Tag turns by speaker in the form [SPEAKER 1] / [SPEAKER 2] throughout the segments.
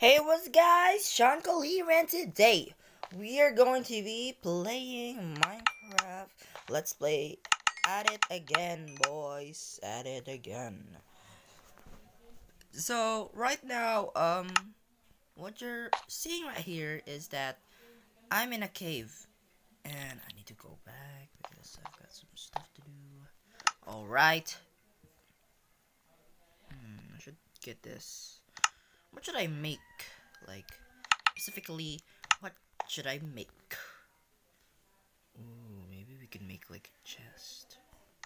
[SPEAKER 1] Hey, what's guys? Sean Coll here, and today we are going to be playing Minecraft. Let's play at it again, boys. At it again. So right now, um, what you're seeing right here is that I'm in a cave, and I need to go back because I've got some stuff to do. All right. Hmm, I should get this. What should I make? Like, specifically, what should I make? Ooh, maybe we can make like a chest.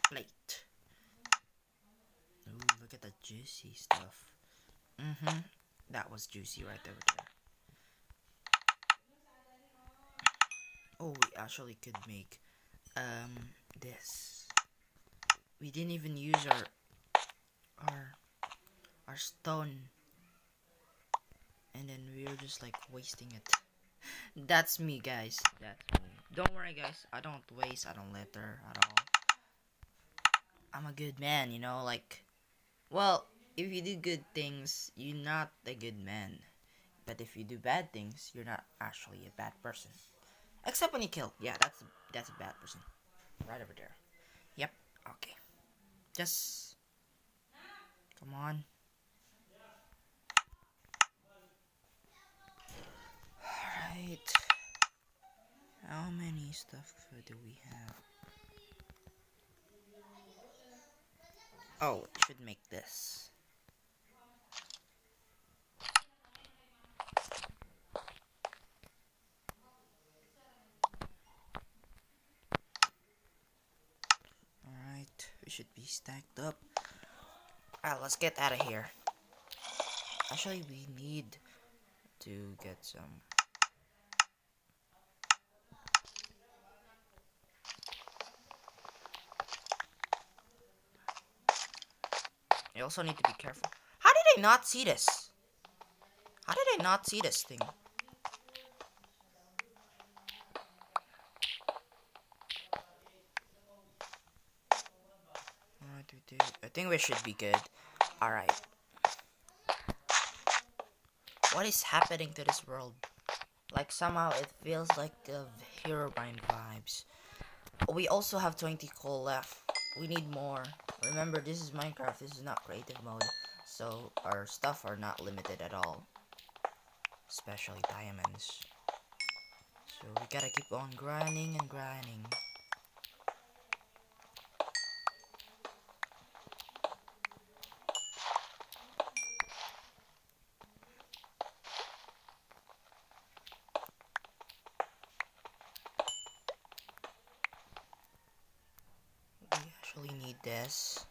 [SPEAKER 1] Plate. Ooh, look at that juicy stuff. Mm-hmm. That was juicy right over there. Oh, we actually could make, um, this. We didn't even use our, our, our stone and then we are just like wasting it. That's me, guys. That's me. Don't worry, guys. I don't waste. I don't litter at all. I'm a good man, you know. Like, well, if you do good things, you're not a good man. But if you do bad things, you're not actually a bad person. Except when you kill. Yeah, that's a, that's a bad person. Right over there. Yep. Okay. Just come on. Right. How many stuff do we have? Oh, it should make this. Alright, we should be stacked up. Alright, let's get out of here. Actually, we need to get some also need to be careful. How did I not see this? How did I not see this thing? I think we should be good. Alright. What is happening to this world? Like somehow it feels like the Herobrine vibes. We also have 20 coal left. We need more. Remember, this is Minecraft. This is not creative mode. So, our stuff are not limited at all. Especially diamonds. So, we gotta keep on grinding and grinding. We actually need this.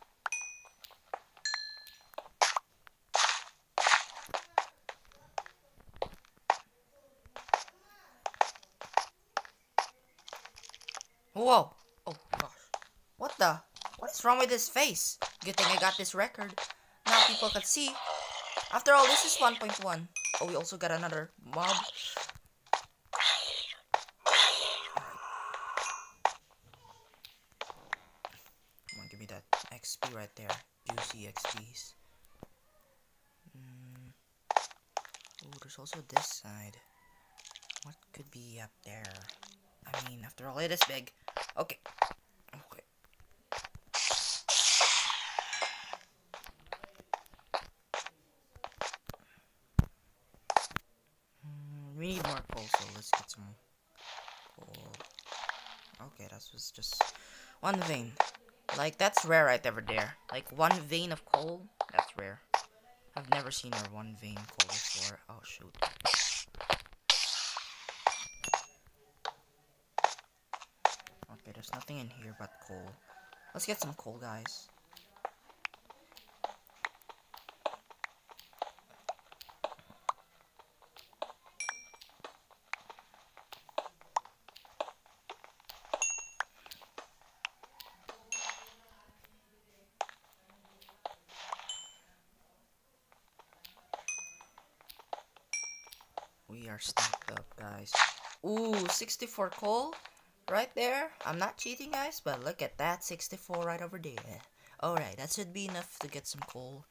[SPEAKER 1] Whoa! Oh gosh. What the? What is wrong with his face? Good thing I got this record. Now people can see. After all, this is 1.1. Oh, we also got another mob. Come on, give me that XP right there. Juicy XPs. Mm. Oh, there's also this side. What could be up there? I mean, after all, it is big. Okay. Okay. Mm, we need more coal, so let's get some coal. Okay, that was just one vein. Like, that's rare right over there. Like, one vein of coal, that's rare. I've never seen a one vein coal before. Oh, shoot. Okay, there's nothing in here but coal. Let's get some coal, guys. We are stacked up, guys. Ooh, 64 coal right there. I'm not cheating, guys, but look at that 64 right over there. Alright, that should be enough to get some coal.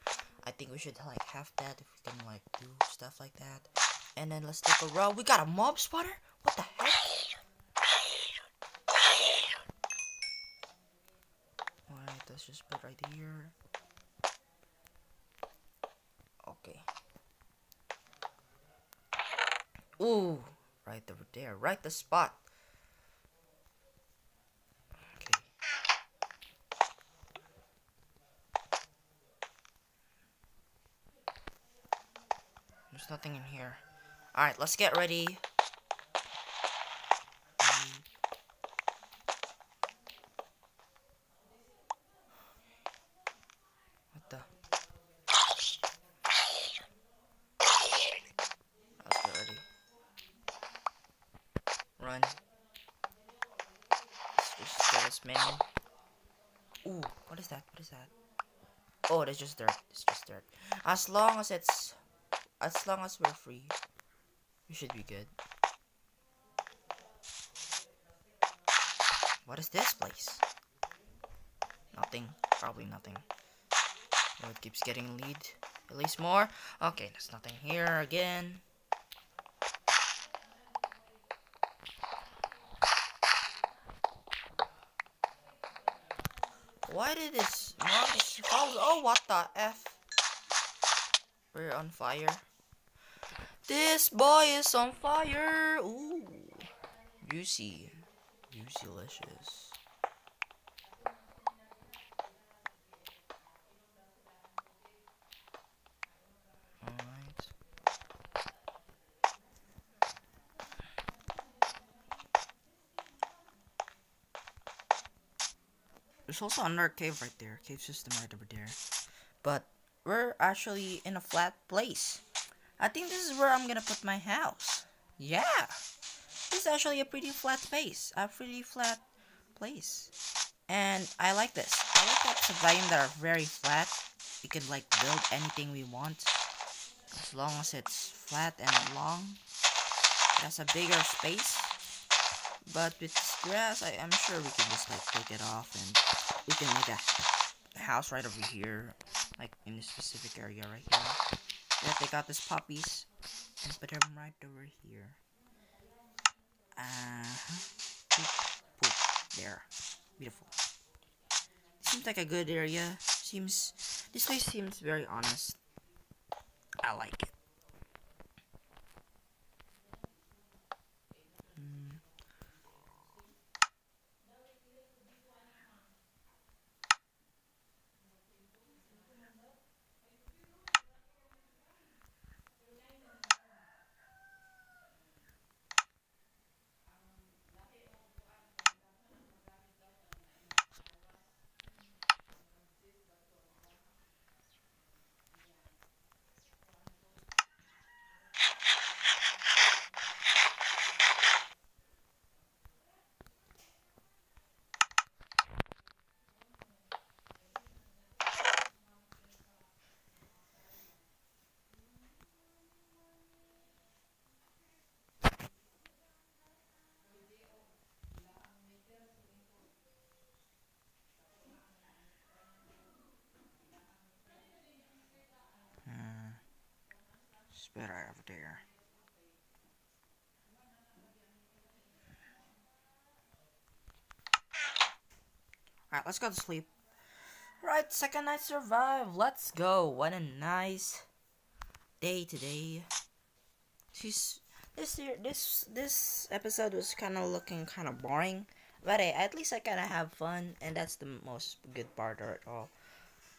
[SPEAKER 1] I think we should like have that if we can like do stuff like that. And then let's take a row. We got a mob spotter? What the heck? Alright, let's just put right here. Okay. Ooh, right over there. Right the spot. Okay. There's nothing in here. Alright, let's get ready. What the? Let's get ready. Run. Let's just get this. Ooh, what is that? What is that? Oh, it's just dirt. It's just dirt. As long as it's, as long as we're free, we should be good. What is this place? Nothing. Probably nothing. Oh, it keeps getting lead. At least more. Okay, there's nothing here again. Why did this fall? Oh, what the F? We're on fire. This boy is on fire. Ooh. Juicy. Juicy delicious. Alright. There's also another cave right there. Cave system right over there. But we're actually in a flat place. I think this is where I'm gonna put my house. Yeah. This is actually a pretty flat space. A pretty flat place. And I like this. I like that the biome that are very flat. We can like build anything we want. As long as it's flat and long. That's a bigger space. But with this grass, I am sure we can just like take it off and we can make a house right over here. Like in this specific area right here. Yeah, they got this puppies. And put them right over here. Uh -huh. Poop. There. Beautiful. Seems like a good area. Seems this place seems very honest. I like it. Spit right over there. Alright, let's go to sleep. Right, second night survive. Let's go. What a nice day today. She's this year this this episode was kind of looking kind of boring, but hey, at least I kind of have fun, and that's the most good part of it all.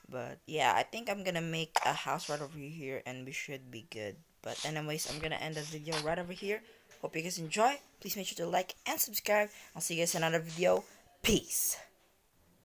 [SPEAKER 1] But yeah, I think I'm gonna make a house right over here, and we should be good. But anyways, I'm gonna end the video right over here. Hope you guys enjoy. Please make sure to like and subscribe. I'll see you guys in another video. Peace.